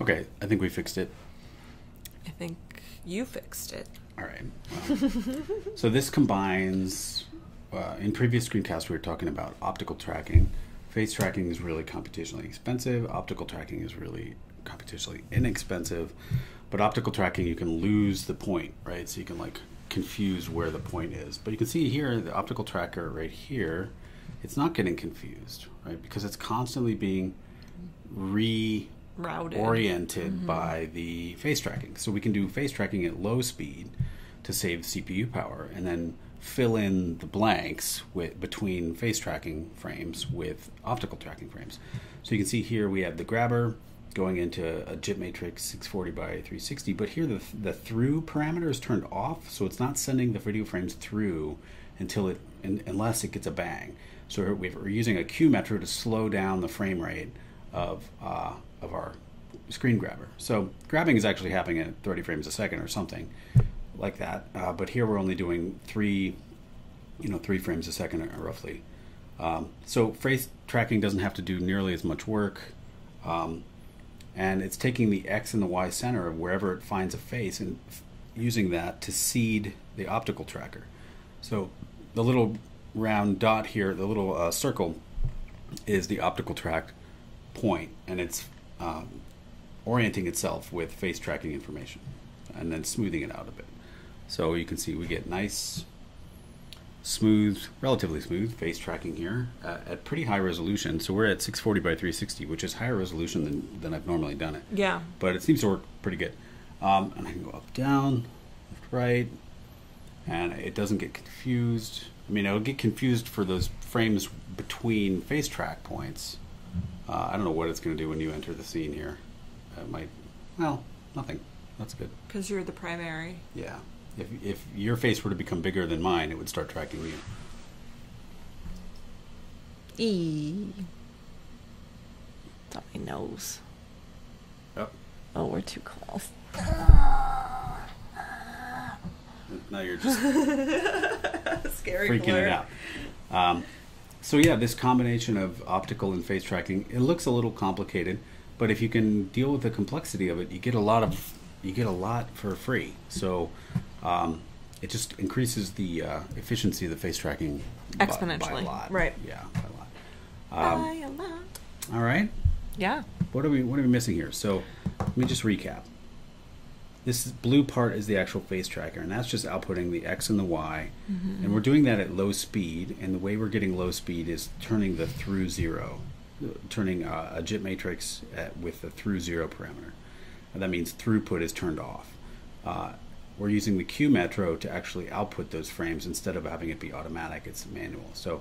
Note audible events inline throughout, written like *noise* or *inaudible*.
Okay, I think we fixed it. I think you fixed it. All right. Well, so this combines. Uh, in previous screencasts, we were talking about optical tracking. Face tracking is really computationally expensive. Optical tracking is really computationally inexpensive. But optical tracking, you can lose the point, right? So you can like confuse where the point is. But you can see here, the optical tracker right here, it's not getting confused, right? Because it's constantly being re Routed. oriented mm-hmm. by the face tracking. So we can do face tracking at low speed to save CPU power, and then fill in the blanks with between face tracking frames with optical tracking frames. So you can see here we have the grabber going into a JIT matrix 640 by 360, but here the the through parameter is turned off, so it's not sending the video frames through until it un, unless it gets a bang. So we're, we're using a Q metro to slow down the frame rate of uh, of our screen grabber. So grabbing is actually happening at 30 frames a second or something like that. Uh, but here we're only doing three, you know, three frames a second uh, roughly. Um, so face tracking doesn't have to do nearly as much work. Um, and it's taking the X and the Y center of wherever it finds a face and using that to seed the optical tracker. So the little round dot here, the little uh, circle, is the optical track point, and it's um, orienting itself with face tracking information and then smoothing it out a bit. So you can see we get nice, smooth, relatively smooth face tracking here uh, at pretty high resolution. So we're at 640 by 360, which is higher resolution than, than I've normally done it. Yeah. But it seems to work pretty good. Um, and I can go up, down, left, right, and it doesn't get confused. I mean, it'll get confused for those frames between face track points. Uh, I don't know what it's going to do when you enter the scene here. It might, well, nothing. That's good. Because you're the primary. Yeah. If, if your face were to become bigger than mine, it would start tracking you. E. It's on my nose. Yep. Oh, we're too close. Now you're just *laughs* Scary freaking blur. it out. Um, so yeah, this combination of optical and face tracking, it looks a little complicated, but if you can deal with the complexity of it, you get a lot of you get a lot for free. So um, it just increases the uh, efficiency of the face tracking by- by, a Exponentially, lot. right. Yeah, by a lot. Um, By a lot. all right. Yeah. What are we What are we missing here? So let me just recap. This blue part is the actual face tracker, and that's just outputting the X and the Y. And we're doing that at low speed, and the way we're getting low speed is turning the through zero, turning uh, a JIT matrix at, with the through zero parameter. And that means throughput is turned off. Uh, we're using the Q metro to actually output those frames instead of having it be automatic. It's manual. So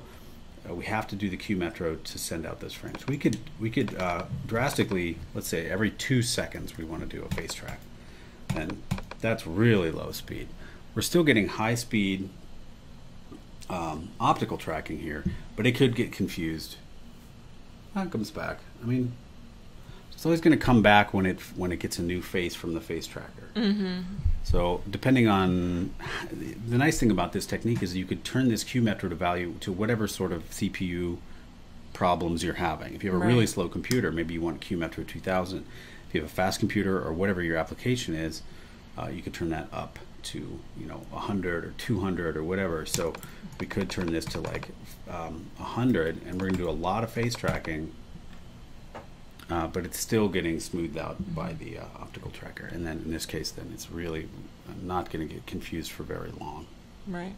uh, we have to do the Q metro to send out those frames. We could we could uh, drastically, let's say every two seconds, we want to do a face track, and that's really low speed. We're still getting high speed um, optical tracking here, but it could get confused. That comes back. I mean, it's always going to come back when it when it gets a new face from the face tracker. Mm-hmm. So depending on the nice thing about this technique is you could turn this Q metro to value to whatever sort of CPU problems you're having. If you have a really slow computer, maybe you want Q metro 2000. If you have a fast computer or whatever your application is, uh, you could turn that up to you know 100 or 200 or whatever. So we could turn this to like um, 100, and we're going to do a lot of face tracking uh, but it's still getting smoothed out by the uh, optical tracker. And then in this case, then it's really not going to get confused for very long. Right.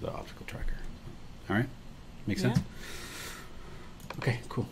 The optical tracker. All right, makes Yeah. sense. Okay, cool.